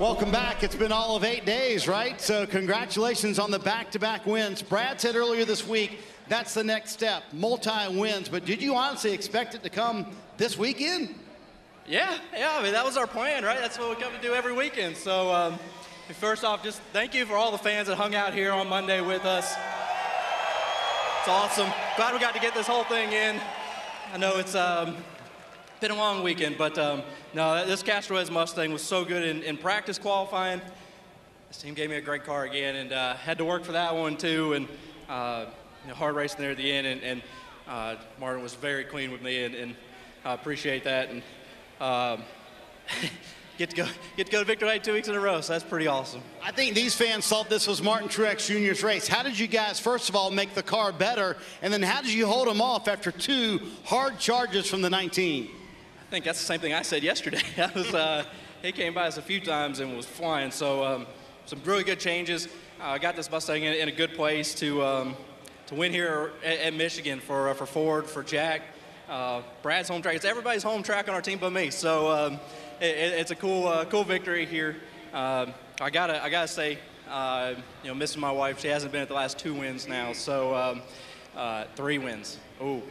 Welcome back. It's been all of eight days, right? So congratulations on the back-to-back wins. Brad said earlier this week that's the next step, multi-wins. But did you honestly expect it to come this weekend? Yeah, yeah. I mean that was our plan, right? That's what we come to do every weekend. So um, first off, just thank you for all the fans that hung out here on Monday with us. It's awesome. Glad we got to get this whole thing in. I know it's um, been a long weekend, but um, no, this Castrol Edge Mustang was so good in, in, practice qualifying. This team gave me a great car again, and uh, had to work for that one too, and uh, you know, hard racing there at the end. And, and uh, Martin was very clean with me, and, and I appreciate that. And um, get to go get to go to Victory Lane two weeks in a row. So that's pretty awesome. I think these fans thought this was Martin Truex Jr.'s race. How did you guys first of all make the car better, and then how did you hold him off after two hard charges from the 19? I think that's the same thing I said yesterday. I was, uh, he came by us a few times and was flying. So um, some really good changes. I uh, got this Mustang in, in, a good place to um, to win here at, at Michigan for uh, for Ford, for Jack, uh, Brad's home track. It's everybody's home track on our team but me. So um, it, it's a cool uh, cool victory here. Um, I gotta I gotta say, uh, you know, missing my wife. She hasn't been at the last two wins now. So um, three wins. Ooh.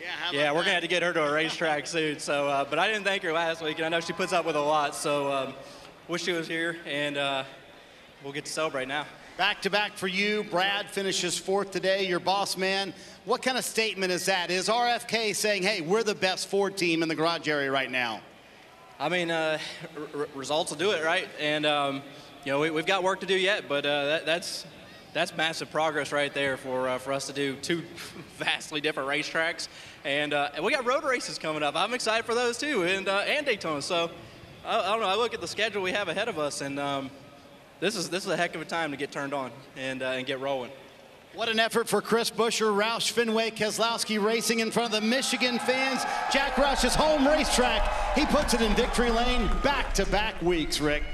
Yeah, yeah, we're gonna have to get her to a racetrack soon. So, uh, but I didn't thank her last week, and I know she puts up with a lot. So, um, wish she was here, and uh, we'll get to celebrate now. Back to back for you. Brad finishes fourth today. Your boss man. What kind of statement is that? Is RFK saying, "Hey, we're the best Ford team in the garage area right now"? I mean, uh, results will do it, right? And um, you know, we, have got work to do yet, but uh, that, that's that's massive progress right there for uh, for us to do two vastly different racetracks, and, uh, and we got road races coming up. I'm excited for those too, and uh, and Daytona. So I, I, don't know. I look at the schedule we have ahead of us, and um, this is this is a heck of a time to get turned on and uh, and get rolling. What an effort for Chris Buescher, Roush Fenway Keselowski racing in front of the Michigan fans. Jack Roush's home racetrack. He puts it in victory lane back to back weeks, Rick.